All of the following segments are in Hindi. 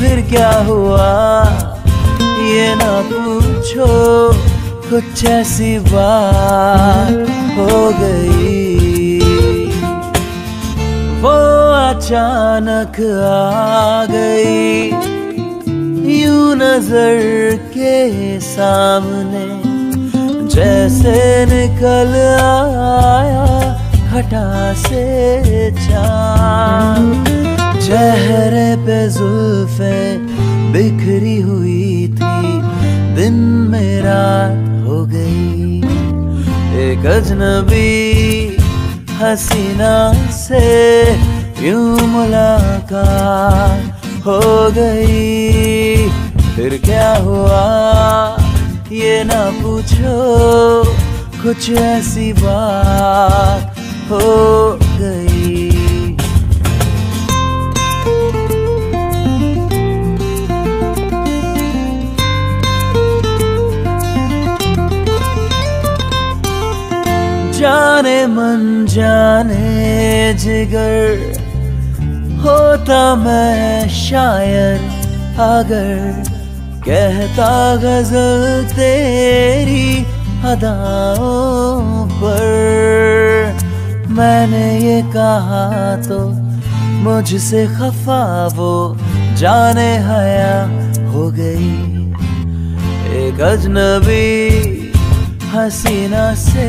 फिर क्या हुआ? ये ना पूछो, कुछ ऐसी बात हो गई। वो अचानक आ गई। यूँ नज़र के सामने जैसे निकल आया घटा से चाँद चेहरे पे जुल्फे बिखरी हुई थी। दिन में रात हो गई। एक अजनबी हसीना से यूँ मुलाकात हो गई। फिर क्या हुआ? ये ना पूछो, कुछ ऐसी बात हो गई। जाने मन जाने जिगर। होता मैं शायर अगर कहता गज़ल तेरी अदाओं पर। मैंने ये कहा तो मुझसे खफा वो जाने हया हो गई। एक अजनबी हसीना से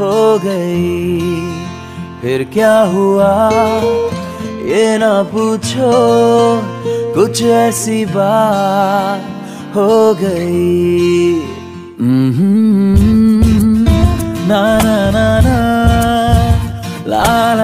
हो गई। फिर क्या हुआ? ये ना पूछो, कुछ ऐसी बात हो गई। ना ना ना ना। ला ला